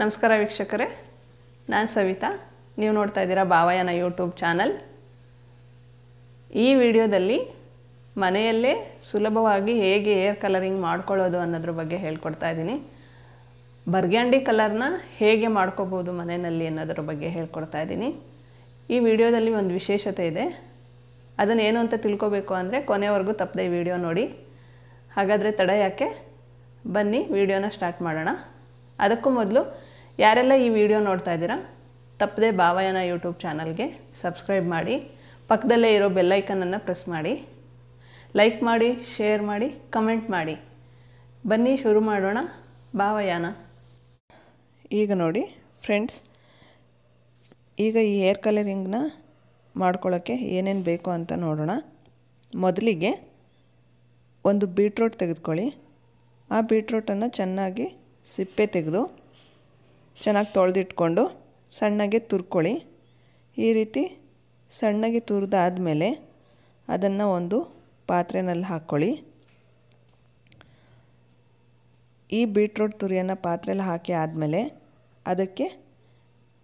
ನಮಸ್ಕಾರ ವೀಕ್ಷಕರೇ, ನಾನು ಸವಿತಾ. ನೀವು ನೋಡ್ತಾ ಇದ್ದೀರಾ ಭಾವಯನ ಯೂಟ್ಯೂಬ್ ಚಾನಲ್. ಈ ವಿಡಿಯೋದಲ್ಲಿ ಮನೆಯಲ್ಲೇ ಸುಲಭವಾಗಿ ಹೇಗೆ ಏರ್ ಕಲರಿಂಗ್ ಮಾಡ್ಕೊಳ್ಳೋದು ಅನ್ನೋದ್ರ ಬಗ್ಗೆ ಹೇಳ್ಕೊಡ್ತಾ ಇದ್ದೀನಿ. ಬರ್ಗ್ಯಾಂಡಿ ಕಲರ್ನ ಹೇಗೆ ಮಾಡ್ಕೋಬೋದು ಮನೆಯಲ್ಲಿ ಅನ್ನೋದ್ರ ಬಗ್ಗೆ ಹೇಳ್ಕೊಡ್ತಾ ಇದ್ದೀನಿ. ಈ ವಿಡಿಯೋದಲ್ಲಿ ಒಂದು ವಿಶೇಷತೆ ಇದೆ. ಅದನ್ನು ಏನು ಅಂತ ತಿಳ್ಕೊಬೇಕು ಅಂದರೆ ಕೊನೆವರೆಗೂ ತಪ್ಪದೆ ವಿಡಿಯೋ ನೋಡಿ. ಹಾಗಾದರೆ ತಡ ಯಾಕೆ? ಬನ್ನಿ, ವಿಡಿಯೋನ ಸ್ಟಾರ್ಟ್ ಮಾಡೋಣ. ಅದಕ್ಕೂ ಮೊದಲು ಯಾರೆಲ್ಲ ಈ ವಿಡಿಯೋ ನೋಡ್ತಾ ಇದ್ದೀರಾ, ತಪ್ಪದೆ ಭಾವಯನ ಯೂಟ್ಯೂಬ್ ಚಾನಲ್ಗೆ ಸಬ್ಸ್ಕ್ರೈಬ್ ಮಾಡಿ, ಪಕ್ಕದಲ್ಲೇ ಇರೋ ಬೆಲ್ಲೈಕನನ್ನು ಪ್ರೆಸ್ ಮಾಡಿ, ಲೈಕ್ ಮಾಡಿ, ಶೇರ್ ಮಾಡಿ, ಕಮೆಂಟ್ ಮಾಡಿ. ಬನ್ನಿ ಶುರು ಮಾಡೋಣ ಭಾವಯಾನ ಈಗ ನೋಡಿ ಫ್ರೆಂಡ್ಸ್, ಈಗ ಈ ಹೇರ್ ಕಲರಿಂಗ್ನ ಮಾಡ್ಕೊಳ್ಳೋಕ್ಕೆ ಏನೇನು ಬೇಕು ಅಂತ ನೋಡೋಣ. ಮೊದಲಿಗೆ ಒಂದು ಬೀಟ್ರೋಟ್ ತೆಗೆದುಕೊಳ್ಳಿ. ಆ ಬೀಟ್ರೋಟನ್ನು ಚೆನ್ನಾಗಿ ಸಿಪ್ಪೆ ತೆಗೆದು ಚೆನ್ನಾಗಿ ತೊಳೆದಿಟ್ಕೊಂಡು ಸಣ್ಣಗೆ ತುರ್ಕೊಳ್ಳಿ. ಈ ರೀತಿ ಸಣ್ಣಗೆ ತುರಿದಾದಮೇಲೆ ಅದನ್ನು ಒಂದು ಪಾತ್ರೆನಲ್ಲಿ ಹಾಕ್ಕೊಳ್ಳಿ. ಈ ಬೀಟ್ರೋಟ್ ತುರಿಯನ್ನು ಪಾತ್ರೆಯಲ್ಲಿ ಹಾಕಿ ಆದಮೇಲೆ ಅದಕ್ಕೆ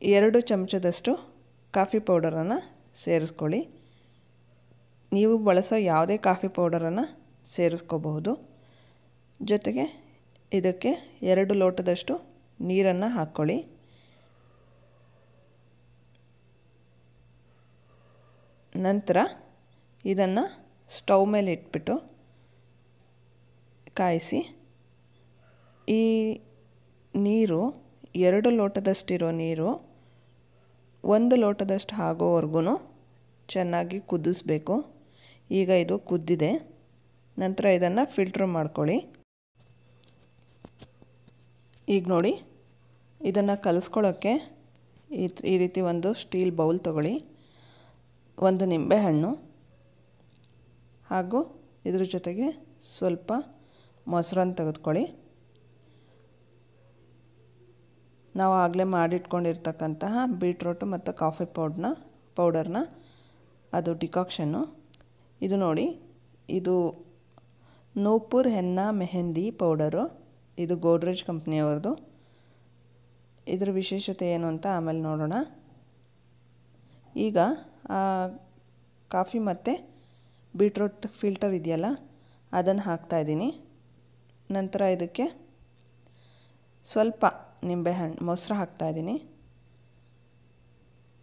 ಎರಡು ಚಮಚದಷ್ಟು ಕಾಫಿ ಪೌಡರನ್ನು ಸೇರಿಸ್ಕೊಳ್ಳಿ. ನೀವು ಬಳಸೋ ಯಾವುದೇ ಕಾಫಿ ಪೌಡರನ್ನು ಸೇರಿಸ್ಕೋಬಹುದು. ಜೊತೆಗೆ ಇದಕ್ಕೆ ಎರಡು ಲೋಟದಷ್ಟು ನೀರನ್ನು ಹಾಕ್ಕೊಳ್ಳಿ. ನಂತರ ಇದನ್ನು ಸ್ಟವ್ ಮೇಲೆ ಇಟ್ಬಿಟ್ಟು ಕಾಯಿಸಿ. ಈ ನೀರು ಎರಡು ಲೋಟದಷ್ಟಿರೋ ನೀರು ಒಂದು ಲೋಟದಷ್ಟು ಆಗೋವರೆಗೂ ಚೆನ್ನಾಗಿ ಕುದಿಸ್ಬೇಕು. ಈಗ ಇದು ಕುದ್ದಿದೆ. ನಂತರ ಇದನ್ನು ಫಿಲ್ಟ್ರ್ ಮಾಡ್ಕೊಳ್ಳಿ. ಈಗ ನೋಡಿ, ಇದನ್ನು ಕಲಿಸ್ಕೊಳ್ಳೋಕ್ಕೆ ಈ ರೀತಿ ಒಂದು ಸ್ಟೀಲ್ ಬೌಲ್ ತಗೊಳ್ಳಿ. ಒಂದು ನಿಂಬೆಹಣ್ಣು ಹಾಗೂ ಇದ್ರ ಜೊತೆಗೆ ಸ್ವಲ್ಪ ಮೊಸರನ್ನು ತೆಗೆದುಕೊಳ್ಳಿ. ನಾವು ಆಗಲೇ ಮಾಡಿಟ್ಕೊಂಡಿರ್ತಕ್ಕಂತಹ ಬೀಟ್ರೋಟು ಮತ್ತು ಕಾಫಿ ಪೌಡ್ನ, ಪೌಡರ್ನ, ಅದು ಡಿಕಾಕ್ಷನ್ನು. ಇದು ನೋಡಿ, ಇದು ನೂಪುರ್ ಹೆನ್ನ ಮೆಹಂದಿ ಪೌಡರು. ಇದು ಗೋಡ್ರೇಜ್ ಕಂಪ್ನಿಯವ್ರದ್ದು. ಇದರ ವಿಶೇಷತೆ ಏನು ಅಂತ ಆಮೇಲೆ ನೋಡೋಣ. ಈಗ ಕಾಫಿ ಮತ್ತು ಬೀಟ್ರೂಟ್ ಫಿಲ್ಟರ್ ಇದೆಯಲ್ಲ, ಅದನ್ನು ಹಾಕ್ತಾಯಿದ್ದೀನಿ ನಂತರ ಇದಕ್ಕೆ ಸ್ವಲ್ಪ ನಿಂಬೆಹಣ್ಣು ಮೊಸರು ಹಾಕ್ತಾಯಿದ್ದೀನಿ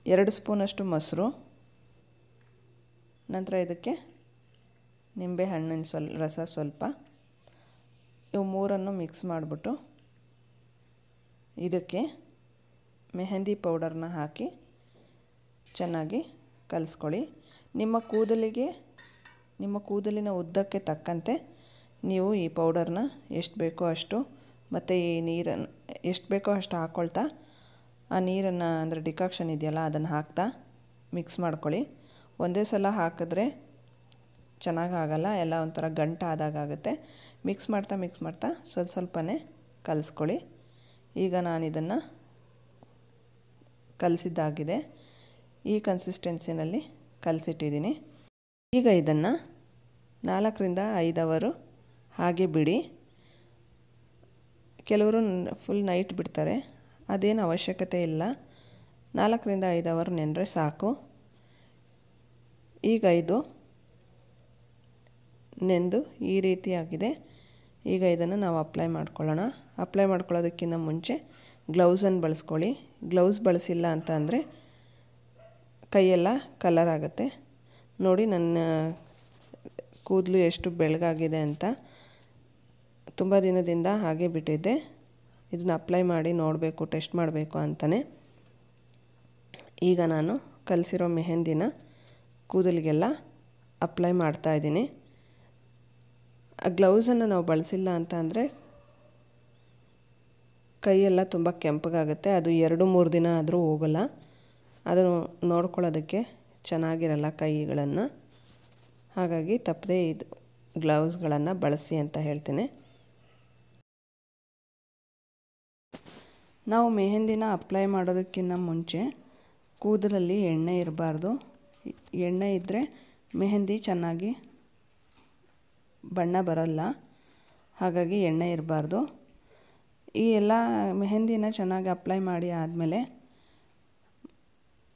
ಎರಡು ಸ್ಪೂನಷ್ಟು ಮೊಸರು. ನಂತರ ಇದಕ್ಕೆ ನಿಂಬೆಹಣ್ಣಿನ ಸ್ವಲ್, ರಸ ಸ್ವಲ್ಪ. ಇವು ಮೂರನ್ನು ಮಿಕ್ಸ್ ಮಾಡಿಬಿಟ್ಟು ಇದಕ್ಕೆ ಮೆಹಂದಿ ಪೌಡರ್ನ ಹಾಕಿ ಚೆನ್ನಾಗಿ ಕಲಿಸ್ಕೊಳ್ಳಿ. ನಿಮ್ಮ ಕೂದಲಿಗೆ, ನಿಮ್ಮ ಕೂದಲಿನ ಉದ್ದಕ್ಕೆ ತಕ್ಕಂತೆ ನೀವು ಈ ಪೌಡರ್ನ ಎಷ್ಟು ಬೇಕೋ ಅಷ್ಟು ಮತ್ತು ಈ ನೀರನ್ನು ಎಷ್ಟು ಬೇಕೋ ಅಷ್ಟು ಹಾಕ್ಕೊಳ್ತಾ ಆ ನೀರನ್ನು ಅಂದರೆ ಡಿಕಾಕ್ಷನ್ ಇದೆಯಲ್ಲ ಅದನ್ನು ಹಾಕ್ತಾ ಮಿಕ್ಸ್ ಮಾಡ್ಕೊಳ್ಳಿ. ಒಂದೇ ಸಲ ಹಾಕಿದ್ರೆ ಚೆನ್ನಾಗಿ ಆಗಲ್ಲ ಎಲ್ಲ ಒಂಥರ ಗಂಟ ಆದಾಗ ಆಗುತ್ತೆ ಮಿಕ್ಸ್ ಮಾಡ್ತಾ ಮಿಕ್ಸ್ ಮಾಡ್ತಾ ಸ್ವಲ್ಪ ಸ್ವಲ್ಪನೇ ಕಲಿಸ್ಕೊಳ್ಳಿ. ಈಗ ನಾನು ಇದನ್ನು ಕಲಸಿದ್ದಾಗಿದೆ. ಈ ಕನ್ಸಿಸ್ಟೆನ್ಸಿನಲ್ಲಿ ಕಲಸಿಟ್ಟಿದ್ದೀನಿ. ಈಗ ಇದನ್ನು ನಾಲ್ಕರಿಂದ ಐದು ಅವರು ಹಾಗೆ ಬಿಡಿ. ಕೆಲವರು ಫುಲ್ ನೈಟ್ ಬಿಡ್ತಾರೆ. ಅದೇನು ಅವಶ್ಯಕತೆ ಇಲ್ಲ. ನಾಲ್ಕರಿಂದ ಐದು ಅವರ್ ನೆನೆದ್ರೆ ಸಾಕು. ಈಗ ಇದು ನೆಂದು ಈ ರೀತಿಯಾಗಿದೆ. ಈಗ ಇದನ್ನು ನಾವು ಅಪ್ಲೈ ಮಾಡ್ಕೊಳ್ಳೋಣ. ಅಪ್ಲೈ ಮಾಡ್ಕೊಳ್ಳೋದಕ್ಕಿಂತ ಮುಂಚೆ ಗ್ಲೌಸನ್ನು ಬಳಸ್ಕೊಳ್ಳಿ. ಗ್ಲೌಸ್ ಬಳಸಿಲ್ಲ ಅಂತ ಅಂದರೆ ಕೈಯೆಲ್ಲ ಕಲರ್ ಆಗುತ್ತೆ. ನೋಡಿ ನನ್ನ ಕೂದಲು ಎಷ್ಟು ಬೆಳಗಾಗಿದೆ ಅಂತ ತುಂಬ ದಿನದಿಂದ ಹಾಗೆ ಬಿಟ್ಟಿದ್ದೆ. ಇದನ್ನ ಅಪ್ಲೈ ಮಾಡಿ ನೋಡಬೇಕು ಟೆಸ್ಟ್ ಮಾಡಬೇಕು ಅಂತಲೇ ಈಗ ನಾನು ಕಲಸಿರೋ ಮೆಹಂದಿನ ಕೂದಲಿಗೆಲ್ಲ ಅಪ್ಲೈ ಮಾಡ್ತಾಯಿದ್ದೀನಿ ಆ ಗ್ಲೌಸನ್ನು ನಾವು ಬಳಸಿಲ್ಲ ಅಂತ ಅಂದರೆ ಕೈಯೆಲ್ಲ ತುಂಬ ಕೆಂಪಗಾಗುತ್ತೆ. ಅದು ಎರಡು ಮೂರು ದಿನ ಆದರೂ ಹೋಗಲ್ಲ. ಅದನ್ನು ನೋಡ್ಕೊಳ್ಳೋದಕ್ಕೆ ಚೆನ್ನಾಗಿರಲ್ಲ ಕೈಗಳನ್ನು. ಹಾಗಾಗಿ ತಪ್ಪದೇ ಇದು ಗ್ಲೌಸ್ಗಳನ್ನು ಬಳಸಿ ಅಂತ ಹೇಳ್ತೀನಿ. ನಾವು ಮೆಹೆಂದಿನ ಅಪ್ಲೈ ಮಾಡೋದಕ್ಕಿಂತ ಮುಂಚೆ ಕೂದಲಲ್ಲಿ ಎಣ್ಣೆ ಇರಬಾರ್ದು. ಎಣ್ಣೆ ಇದ್ದರೆ ಮೆಹೆಂದಿ ಚೆನ್ನಾಗಿ ಬಣ್ಣ ಬರಲ್ಲ. ಹಾಗಾಗಿ ಎಣ್ಣೆ ಇರಬಾರ್ದು. ಈ ಎಲ್ಲ ಮೆಹಂದಿನ ಚೆನ್ನಾಗಿ ಅಪ್ಲೈ ಮಾಡಿ ಆದಮೇಲೆ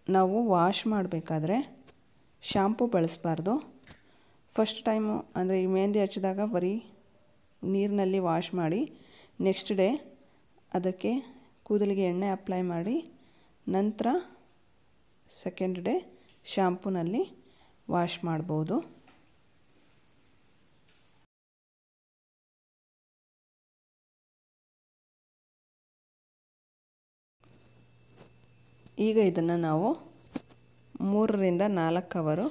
ನಾವು ವಾಶ್ ಮಾಡಬೇಕಾದ್ರೆ ಶ್ಯಾಂಪು ಬಳಸಬಾರ್ದು. ಫಸ್ಟ್ ಟೈಮು ಅಂದರೆ ಈ ಮೆಹಂದಿ ಹಚ್ಚಿದಾಗ ಬರೀ ನೀರಿನಲ್ಲಿ ವಾಶ್ ಮಾಡಿ ನೆಕ್ಸ್ಟ್ ಡೇ ಅದಕ್ಕೆ ಕೂದಲಿಗೆ ಎಣ್ಣೆ ಅಪ್ಲೈ ಮಾಡಿ ನಂತರ ಸೆಕೆಂಡ್ ಡೇ ಶಾಂಪೂನಲ್ಲಿ ವಾಶ್ ಮಾಡ್ಬೋದು. ಈಗ ಇದನ್ನು ನಾವು ಮೂರರಿಂದ ನಾಲ್ಕು ಅವರು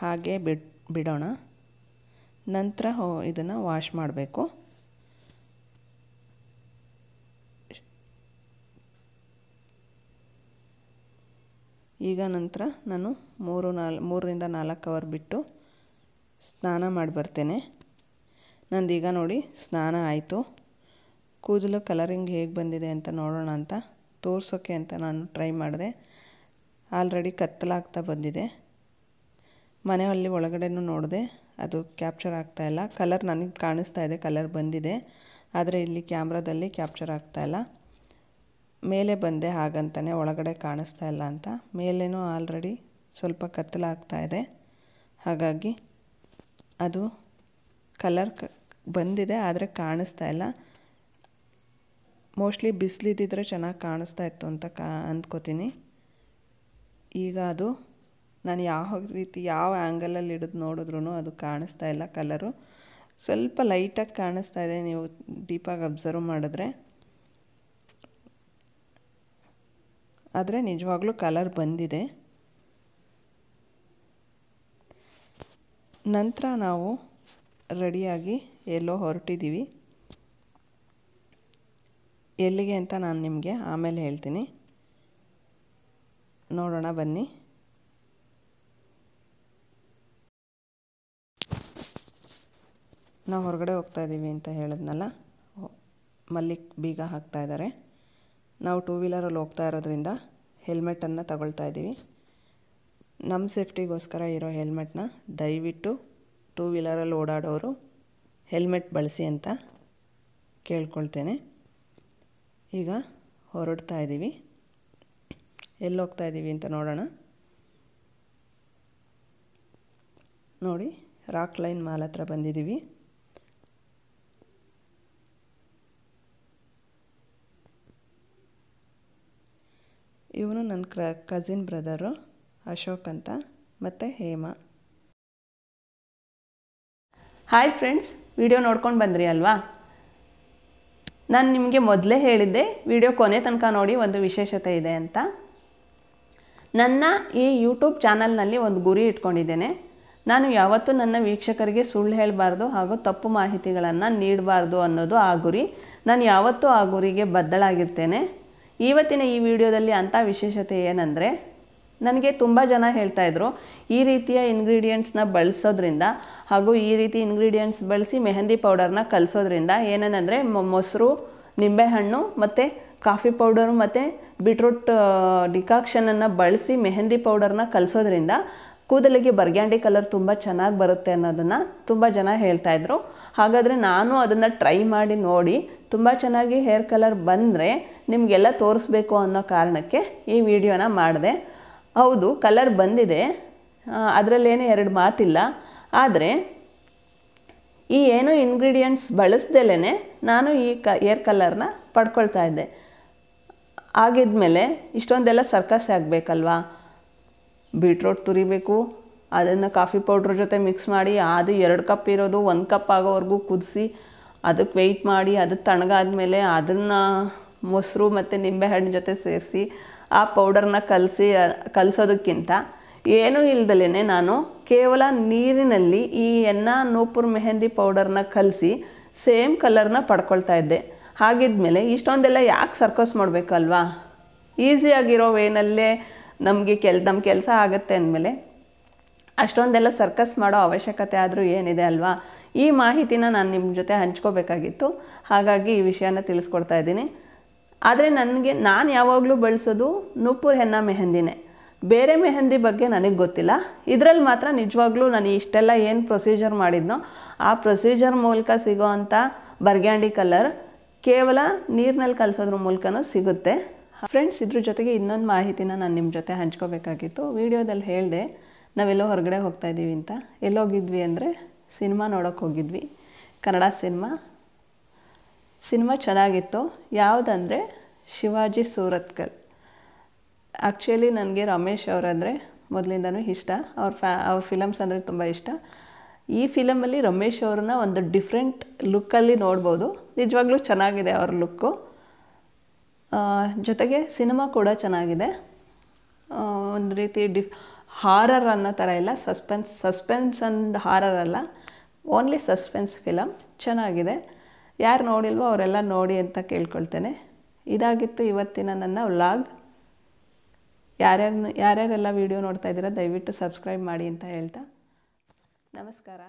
ಹಾಗೆ ಬಿಡ್, ಬಿಡೋಣ. ನಂತರ ಇದನ್ನು ವಾಶ್ ಮಾಡಬೇಕು. ಈಗ ನಂತರ ನಾನು ಮೂರು ನಾಲ್, ಮೂರರಿಂದ ನಾಲ್ಕು ಅವರ್ ಬಿಟ್ಟು ಸ್ನಾನ ಮಾಡಿ ಬರ್ತೇನೆ. ನಂದೀಗ ನೋಡಿ ಸ್ನಾನ ಆಯಿತು. ಕೂದಲು ಕಲರಿಂಗ್ ಹೇಗೆ ಬಂದಿದೆ ಅಂತ ನೋಡೋಣ ಅಂತ. ತೋರ್ಸೋಕ್ಕೆ ಅಂತ ನಾನು ಟ್ರೈ ಮಾಡಿದೆ. ಆಲ್ರೆಡಿ ಕತ್ತಲಾಗ್ತಾ ಬಂದಿದೆ. ಮನೆಯಲ್ಲಿ ಒಳಗಡೆನೂ ನೋಡಿದೆ. ಅದು ಕ್ಯಾಪ್ಚರ್ ಆಗ್ತಾಯಿಲ್ಲ ಕಲರ್ ನನಗೆ ಕಾಣಿಸ್ತಾ ಇದೆ. ಕಲರ್ ಬಂದಿದೆ. ಆದರೆ ಇಲ್ಲಿ ಕ್ಯಾಮ್ರಾದಲ್ಲಿ ಕ್ಯಾಪ್ಚರ್ ಆಗ್ತಾಯಿಲ್ಲ ಮೇಲೆ ಬಂದೆ ಹಾಗಂತಾನೆ, ಒಳಗಡೆ ಕಾಣಿಸ್ತಾ ಇಲ್ಲ ಅಂತ. ಮೇಲೇನೂ ಆಲ್ರೆಡಿ ಸ್ವಲ್ಪ ಕತ್ತಲಾಗ್ತಾ ಇದೆ. ಹಾಗಾಗಿ ಅದು ಕಲರ್ ಬಂದಿದೆ, ಆದರೆ ಕಾಣಿಸ್ತಾ ಇಲ್ಲ. ಮೋಸ್ಟ್ಲಿ ಬಿಸಿಲಿದ್ದಿದ್ರೆ ಚೆನ್ನಾಗಿ ಕಾಣಿಸ್ತಾ ಇತ್ತು ಅಂತ ಕಾ, ಅಂದ್ಕೋತೀನಿ. ಈಗ ಅದು ನಾನು ಯಾವ ರೀತಿ ಯಾವ ಆ್ಯಂಗಲಲ್ಲಿ ಹಿಡಿದು ನೋಡಿದ್ರೂ ಅದು ಕಾಣಿಸ್ತಾ ಇಲ್ಲ ಕಲರು ಸ್ವಲ್ಪ ಲೈಟಾಗಿ ಕಾಣಿಸ್ತಾ ಇದೆ ನೀವು ಡೀಪಾಗಿ ಅಬ್ಸರ್ವ್ ಮಾಡಿದ್ರೆ. ಆದರೆ ನಿಜವಾಗ್ಲೂ ಕಲರ್ ಬಂದಿದೆ. ನಂತರ ನಾವು ರೆಡಿಯಾಗಿ ಎಲ್ಲೋ ಹೊರಟಿದ್ದೀವಿ ಎಲ್ಲಿಗೆ ಅಂತ ನಾನು ನಿಮಗೆ ಆಮೇಲೆ ಹೇಳ್ತೀನಿ. ನೋಡೋಣ, ಬನ್ನಿ. ನಾವು ಹೊರಗಡೆ ಹೋಗ್ತಾ ಇದ್ದೀವಿ ಅಂತ ಹೇಳಿದ್ನಲ್ಲ? ಮಲ್ಲಿಕ್ ಬೀಗ ಹಾಕ್ತಾ ಇದ್ದಾರೆ. ನಾವು ಟೂ ವೀಲರಲ್ಲಿ ಹೋಗ್ತಾ ಇರೋದ್ರಿಂದ ಹೆಲ್ಮೆಟನ್ನು ತಗೊಳ್ತಾ ಇದ್ದೀವಿ. ನಮ್ಮ ಸೇಫ್ಟಿಗೋಸ್ಕರ ಇರೋ ಹೆಲ್ಮೆಟ್ನ ದಯವಿಟ್ಟು ಟೂ ವೀಲರಲ್ಲಿ ಓಡಾಡೋರು ಹೆಲ್ಮೆಟ್ ಬಳಸಿ ಅಂತ ಕೇಳ್ಕೊಳ್ತೇನೆ. ಈಗ ಹೊರಡ್ತಾ ಇದ್ದೀವಿ ಎಲ್ಲಿ ಹೋಗ್ತಾ ಇದ್ದೀವಿ ಅಂತ ನೋಡೋಣ. ನೋಡಿ, ರಾಕ್ ಲೈನ್ ಮಾಲ್ ಹತ್ರ ಬಂದಿದ್ದೀವಿ ಇವನು ನನ್ನ ಕ್ರ ಕಸಿನ್ ಬ್ರದರು ಅಶೋಕ್ ಅಂತ, ಮತ್ತು ಹೇಮಾ. ಹಾಯ್ ಫ್ರೆಂಡ್ಸ್ ವಿಡಿಯೋ ನೋಡ್ಕೊಂಡು ಬಂದ್ರಿ ಅಲ್ವಾ? ನಾನು ನಿಮಗೆ ಮೊದಲೇ ಹೇಳಿದ್ದೆ ವಿಡಿಯೋ ಕೊನೆ ತನಕ ನೋಡಿ ಒಂದು ವಿಶೇಷತೆ ಇದೆ ಅಂತ. ನನ್ನ ಈ ಯೂಟ್ಯೂಬ್ ಚಾನಲ್ನಲ್ಲಿ ಒಂದು ಗುರಿ ಇಟ್ಕೊಂಡಿದ್ದೇನೆ. ನಾನು ಯಾವತ್ತೂ ನನ್ನ ವೀಕ್ಷಕರಿಗೆ ಸುಳ್ಳು ಹೇಳಬಾರ್ದು ಹಾಗೂ ತಪ್ಪು ಮಾಹಿತಿಗಳನ್ನು ನೀಡಬಾರ್ದು ಅನ್ನೋದು ಆ ಗುರಿ. ನಾನು ಯಾವತ್ತೂ ಆ ಗುರಿಗೆ ಬದ್ದಳಾಗಿರ್ತೇನೆ ಇವತ್ತಿನ ಈ ವಿಡಿಯೋದಲ್ಲಿ ಅಂಥ ವಿಶೇಷತೆ ಏನಂದರೆ ನನಗೆ ತುಂಬ ಜನ ಹೇಳ್ತಾ ಇದ್ರು, ಈ ರೀತಿಯ ಇಂಗ್ರೀಡಿಯೆಂಟ್ಸ್ನ ಬಳಸೋದ್ರಿಂದ ಹಾಗೂ ಈ ರೀತಿ ಇಂಗ್ರೀಡಿಯೆಂಟ್ಸ್ ಬಳಸಿ ಮೆಹಂದಿ ಪೌಡರ್ನ ಕಲಿಸೋದ್ರಿಂದ ಏನೇನೆಂದರೆ ಮೊಸರು, ನಿಂಬೆಹಣ್ಣು ಮತ್ತು ಕಾಫಿ ಪೌಡರು ಮತ್ತು ಬೀಟ್ರೂಟ್ ಡಿಕಾಕ್ಷನನ್ನು ಬಳಸಿ ಮೆಹಂದಿ ಪೌಡರ್ನ ಕಲಿಸೋದ್ರಿಂದ ಕೂದಲಿಗೆ ಬರ್ಗ್ಯಾಂಡಿ ಕಲರ್ ತುಂಬ ಚೆನ್ನಾಗಿ ಬರುತ್ತೆ ಅನ್ನೋದನ್ನು ತುಂಬ ಜನ ಹೇಳ್ತಾಯಿದ್ರು ಹಾಗಾದರೆ ನಾನು ಅದನ್ನು ಟ್ರೈ ಮಾಡಿ ನೋಡಿ ತುಂಬ ಚೆನ್ನಾಗಿ ಹೇರ್ ಕಲರ್ ಬಂದರೆ ನಿಮಗೆಲ್ಲ ತೋರಿಸ್ಬೇಕು ಅನ್ನೋ ಕಾರಣಕ್ಕೆ ಈ ವಿಡಿಯೋನ ಮಾಡಿದೆ. ಹೌದು ಕಲರ್ ಬಂದಿದೆ. ಅದರಲ್ಲೇನು ಎರಡು ಮಾತಿಲ್ಲ. ಆದರೆ, ಈ ಏನು ಇಂಗ್ರೀಡಿಯೆಂಟ್ಸ್ ಬಳಸ್ದಲೇ ನಾನು ಈ ಕ ಏರ್ ಕಲರ್ನ ಪಡ್ಕೊಳ್ತಾ ಇದ್ದೆ. ಆಗಿದ್ಮೇಲೆ ಇಷ್ಟೊಂದೆಲ್ಲ ಸರ್ಕಸ್ ಆಗಬೇಕಲ್ವಾ? ಬೀಟ್ರೋಟ್ ತುರಿಬೇಕು, ಅದನ್ನು ಕಾಫಿ ಪೌಡ್ರ್ ಜೊತೆ ಮಿಕ್ಸ್ ಮಾಡಿ ಅದು ಎರಡು ಕಪ್ ಇರೋದು, ಒಂದು ಕಪ್ ಆಗೋವರೆಗೂ ಕುದಿಸಿ ಅದಕ್ಕೆ ವೆಯ್ಟ್ ಮಾಡಿ, ಅದು ತಣ್ಣಗಾದ್ಮೇಲೆ ಅದನ್ನು ಮೊಸರು ಮತ್ತು ನಿಂಬೆಹಣ್ಣು ಜೊತೆ ಸೇರಿಸಿ ಆ ಪೌಡರ್ನ ಕಲಸಿ ಕಲಸೋದಕ್ಕಿಂತ ಏನೂ ಇಲ್ದಲೇ ನಾನು ಕೇವಲ ನೀರಿನಲ್ಲಿ ಈ ಎನ್ನ ನೂಪುರ್ ಮೆಹಂದಿ ಪೌಡರ್ನ ಕಲಸಿ ಸೇಮ್ ಕಲರ್ನ ಪಡ್ಕೊಳ್ತಾ ಇದ್ದೆ. ಹಾಗಿದ್ಮೇಲೆ ಇಷ್ಟೊಂದೆಲ್ಲ ಯಾಕೆ ಸರ್ಕಸ್ ಮಾಡಬೇಕಲ್ವಾ? ಈಸಿಯಾಗಿರೋ ವೇನಲ್ಲೇ ನಮಗೆ ಕೆಲ್ ನಮ್ಮ ಕೆಲಸ ಆಗುತ್ತೆ ಅಂದಮೇಲೆ ಅಷ್ಟೊಂದೆಲ್ಲ ಸರ್ಕಸ್ ಮಾಡೋ ಅವಶ್ಯಕತೆ ಆದರೂ ಏನಿದೆ ಅಲ್ವಾ? ಈ ಮಾಹಿತಿನ ನಾನು ನಿಮ್ಮ ಜೊತೆ ಹಂಚ್ಕೋಬೇಕಾಗಿತ್ತು. ಹಾಗಾಗಿ ಈ ವಿಷಯನ ತಿಳಿಸ್ಕೊಡ್ತಾ ಇದ್ದೀನಿ. ಆದರೆ ನನಗೆ ನಾನು ಯಾವಾಗಲೂ ಬಳಸೋದು ನೂಪುರ್ ಹೆನ್ನ ಮೆಹಂದಿನೇ. ಬೇರೆ ಮೆಹಂದಿ ಬಗ್ಗೆ ನನಗೆ ಗೊತ್ತಿಲ್ಲ. ಇದರಲ್ಲಿ ಮಾತ್ರ ನಿಜವಾಗ್ಲೂ ನಾನು ಇಷ್ಟೆಲ್ಲ ಏನು ಪ್ರೊಸೀಜರ್ ಮಾಡಿದ್ನೋ, ಆ ಪ್ರೊಸೀಜರ್ ಮೂಲಕ ಸಿಗೋ ಅಂಥ ಬರ್ಗ್ಯಾಂಡಿ ಕಲರ್ ಕೇವಲ ನೀರಿನಲ್ಲಿ ಕಲಿಸೋದ್ರ ಮೂಲಕನೂ ಸಿಗುತ್ತೆ. ಫ್ರೆಂಡ್ಸ್ ಇದ್ರ ಜೊತೆಗೆ ಇನ್ನೊಂದು ಮಾಹಿತಿನ ನಾನು ನಿಮ್ಮ ಜೊತೆ ಹಂಚ್ಕೋಬೇಕಾಗಿತ್ತು. ವಿಡಿಯೋದಲ್ಲಿ ಹೇಳಿದೆ, ನಾವೆಲ್ಲೋ ಹೊರಗಡೆ ಹೋಗ್ತಾ ಇದ್ದೀವಿ ಅಂತ. ಎಲ್ಲೋಗಿದ್ವಿ ಅಂದರೆ ಸಿನಿಮಾ ನೋಡೋಕ್ಕೆ ಹೋಗಿದ್ವಿ. ಕನ್ನಡ ಸಿನಿಮಾ ಸಿನಿಮಾ ಚೆನ್ನಾಗಿತ್ತು. ಯಾವುದಂದರೆ ಶಿವಾಜಿ ಸೂರತ್ಕಲ್. ಆ್ಯಕ್ಚುಲಿ ನನಗೆ ರಮೇಶ್ ಅವರಂದರೆ ಮೊದಲಿಂದನೂ ಇಷ್ಟ. ಅವ್ರ ಫ್ಯಾ, ಅವ್ರ ಫಿಲಮ್ಸ್ ಅಂದರೆ ತುಂಬ ಇಷ್ಟ. ಈ ಫಿಲಮಲ್ಲಿ ರಮೇಶ್ ಅವ್ರನ್ನ ಒಂದು ಡಿಫ್ರೆಂಟ್ ಲುಕ್ಕಲ್ಲಿ ನೋಡ್ಬೋದು. ನಿಜವಾಗ್ಲೂ ಚೆನ್ನಾಗಿದೆ ಅವ್ರ ಲುಕ್ಕು ಜೊತೆಗೆ ಸಿನಿಮಾ ಕೂಡ ಚೆನ್ನಾಗಿದೆ. ಒಂದು ರೀತಿ ಡಿಫ್ ಹಾರರ್ ಅನ್ನೋ ಥರ ಇಲ್ಲ. ಸಸ್ಪೆನ್ಸ್ ಸಸ್ಪೆನ್ಸ್ ಆ್ಯಂಡ್ ಹಾರರ್ ಅಲ್ಲ. ಓನ್ಲಿ ಸಸ್ಪೆನ್ಸ್ ಫಿಲಮ್ ಚೆನ್ನಾಗಿದೆ. ಯಾರು ನೋಡಿಲ್ವೋ ಅವರೆಲ್ಲ ನೋಡಿ ಅಂತ ಕೇಳ್ಕೊಳ್ತೇನೆ. ಇದಾಗಿತ್ತು ಇವತ್ತಿನ ನನ್ನ ವ್ಲಾಗ್. ಯಾರ್ಯಾರು ಯಾರ್ಯಾರೆಲ್ಲ ವೀಡಿಯೋ ನೋಡ್ತಾ ಇದ್ದೀರಾ, ದಯವಿಟ್ಟು ಸಬ್ಸ್ಕ್ರೈಬ್ ಮಾಡಿ ಅಂತ ಹೇಳ್ತಾ. ನಮಸ್ಕಾರ.